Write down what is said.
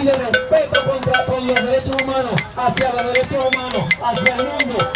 y de respeto contra por los derechos humanos, hacia los derechos humanos, hacia el mundo,